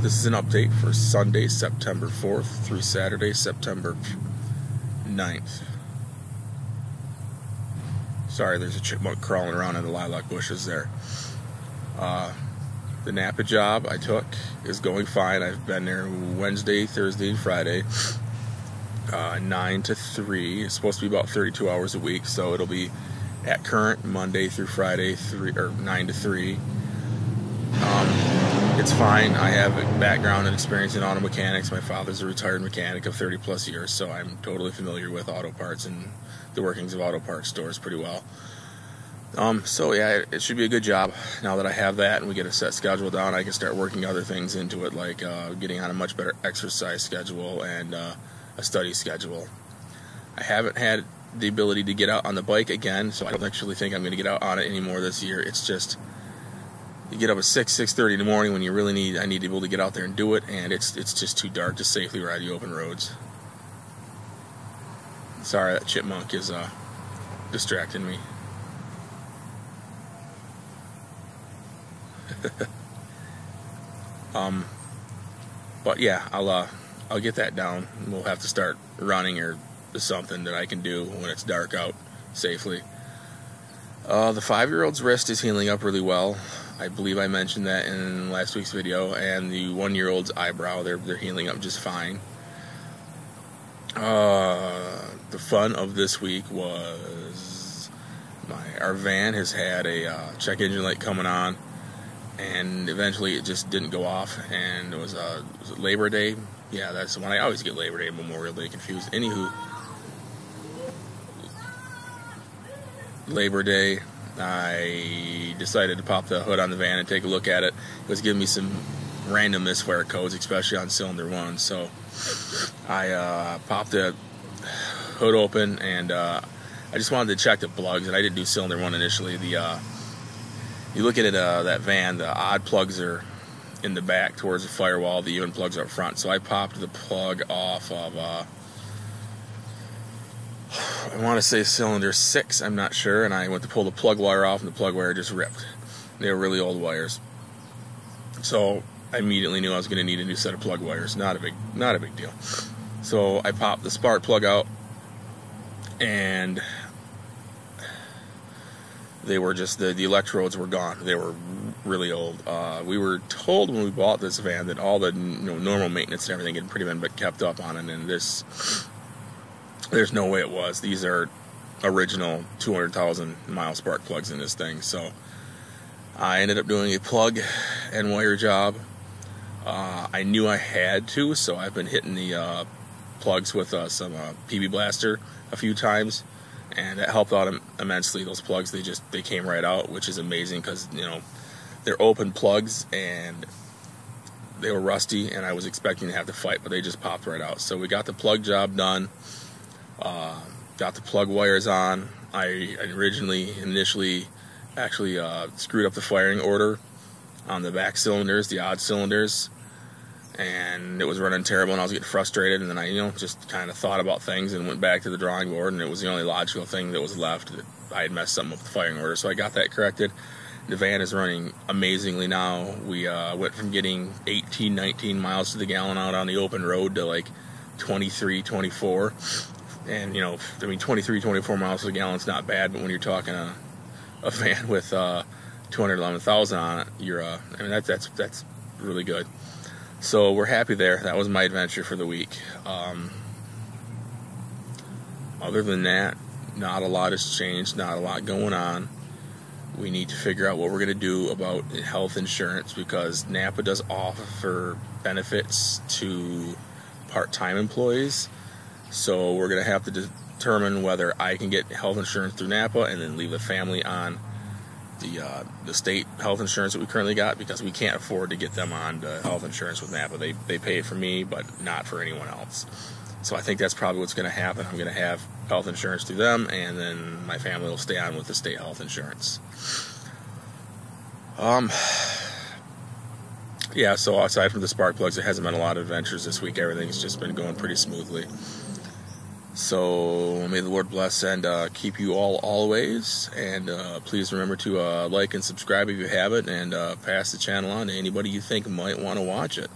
This is an update for Sunday, September 4th through Saturday, September 9th. Sorry, there's a chipmunk crawling around in the lilac bushes there. Uh, the Napa job I took is going fine. I've been there Wednesday, Thursday, and Friday. Uh, 9 to 3. It's supposed to be about 32 hours a week, so it'll be at current Monday through Friday, 3 or 9 to 3. Um, it's fine. I have a background and experience in auto mechanics. My father's a retired mechanic of 30 plus years, so I'm totally familiar with auto parts and the workings of auto parts stores pretty well. Um, so yeah, it, should be a good job. Now that I have that and we get a set schedule down, I can start working other things into it, like uh, getting on a much better exercise schedule and uh, a study schedule. I haven't had the ability to get out on the bike again, so I don't actually think I'm going to get out on it anymore this year. It's just you get up at six, six thirty in the morning when you really need I need to be able to get out there and do it, and it's it's just too dark to safely ride the open roads. Sorry, that chipmunk is uh, distracting me. um, but yeah, I'll uh, I'll get that down. We'll have to start running or something that I can do when it's dark out safely. Uh, the five-year-old's wrist is healing up really well. I believe I mentioned that in last week's video, and the one-year-old's eyebrow, they're, they're healing up just fine. Uh, the fun of this week was my our van has had a uh, check engine light coming on, and eventually it just didn't go off, and it was, uh, was it Labor Day. Yeah, that's the one. I always get Labor Day Memorial Day confused. Anywho, Labor Day I decided to pop the hood on the van and take a look at it. It was giving me some random misfire codes, especially on cylinder one. So I uh, popped the hood open and uh, I just wanted to check the plugs. And I didn't do cylinder one initially. The uh, you look at it, uh, that van, the odd plugs are in the back towards the firewall. The even plugs are up front. So I popped the plug off of uh, I want to say cylinder six, I'm not sure, and I went to pull the plug wire off, and the plug wire just ripped. They were really old wires, so I immediately knew I was going to need a new set of plug wires. Not a big, not a big deal. So I popped the spark plug out, and they were just the the electrodes were gone. They were really old. Uh, we were told when we bought this van that all the you know, normal maintenance and everything had pretty been kept up on it, and this there's no way it was. These are original 200,000 mile spark plugs in this thing. So I ended up doing a plug and wire job. Uh, I knew I had to, so I've been hitting the uh, plugs with uh, some uh, PB Blaster a few times, and that helped out immensely. Those plugs, they just they came right out, which is amazing because you know they're open plugs and they were rusty, and I was expecting to have to fight, but they just popped right out. So we got the plug job done. Uh, got the plug wires on. I originally, initially, actually uh, screwed up the firing order on the back cylinders, the odd cylinders, and it was running terrible, and I was getting frustrated. And then I, you know, just kind of thought about things and went back to the drawing board, and it was the only logical thing that was left that I had messed something up with the firing order, so I got that corrected. The van is running amazingly now. We uh, went from getting 18, 19 miles to the gallon out on the open road to like 23, 24 and you know, I mean, 23, 24 miles a gallon is not bad, but when you're talking a, a van with uh, 211,000 on it, you're, uh, I mean, that's that's that's really good. So we're happy there. That was my adventure for the week. Um, other than that, not a lot has changed. Not a lot going on. We need to figure out what we're going to do about health insurance because Napa does offer benefits to part-time employees so we're going to have to determine whether I can get health insurance through Napa and then leave the family on the uh, the state health insurance that we currently got because we can't afford to get them on the health insurance with Napa. They they pay it for me, but not for anyone else. So I think that's probably what's going to happen. I'm going to have health insurance through them, and then my family will stay on with the state health insurance. Um. Yeah, so aside from the spark plugs, it hasn't been a lot of adventures this week. Everything's just been going pretty smoothly. So may the Lord bless and uh, keep you all always. And uh, please remember to uh, like and subscribe if you haven't, and uh, pass the channel on to anybody you think might want to watch it.